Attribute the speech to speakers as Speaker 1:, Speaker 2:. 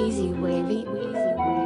Speaker 1: Wheezy Wavy. easy Wavy.